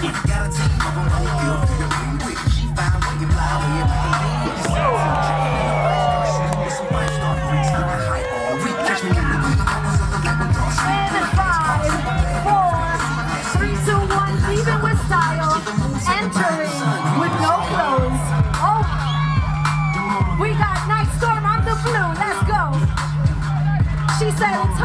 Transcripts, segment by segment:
She you five four, three, two, one, with style, entering with no clothes. Oh, we got Nightstorm on the blue. Let's go. She said it's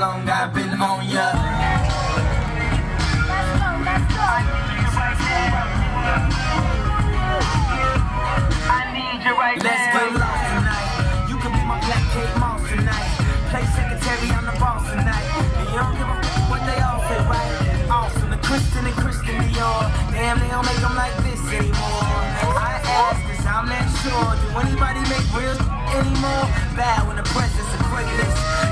long I've been on ya. Let's go, let's go. Let's get lost tonight. You can be my black Kate Moss tonight. Play secretary, I'm the boss tonight. And you don't give a f- what they all say, right? Awesome, the Christian and Christian Dior. Damn, they don't make them like this anymore. I ask, cause I'm not sure. Do anybody make real anymore? Bad when the presence of greatness.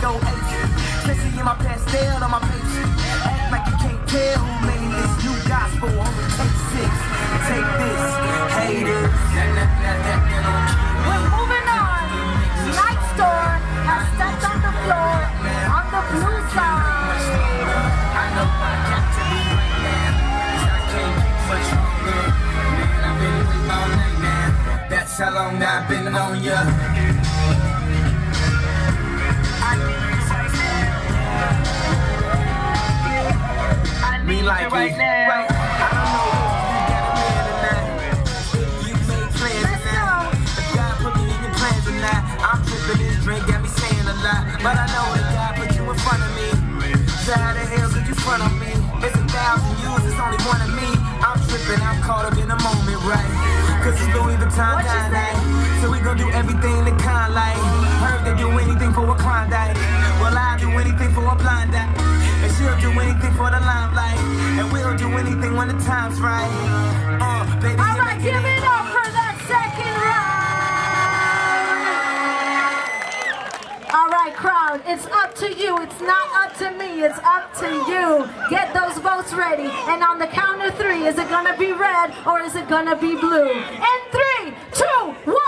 Go nuts, go ace. Especially in my Pastelle on my patient. Act like you can't tell who made this new gospel. Only take six. Take this, haters. We're moving on. Night Storm has stepped on the floor on the blue side. I know I got to be right now. 'cause I can't get much longer. Man, I've been waiting all night now. That's how long I've been on ya. Me like right now. I don't know if you got a man or not. You made plans Let's or not. If God put me in your plans or not. I'm tripping this drink, got me saying a lot. But I know that God put you in front of me. So how the hell could you front on me? It's a thousand years, it's only one of me. I'm tripping, I'm caught up in the moment, right? Cause it's Louis Vuitton What you dine say? night. So we gon' do everything the kind like. Do anything for a Klondike. Well, I'll do anything for a blind eye. And she'll do anything for the limelight. And we'll do anything when the time's right. Uh, baby, All you're give it up for that second round. All right, crowd, it's up to you. It's not up to me. It's up to you. Get those votes ready. And on the count of three, is it gonna be red or is it gonna be blue? And three, two, one.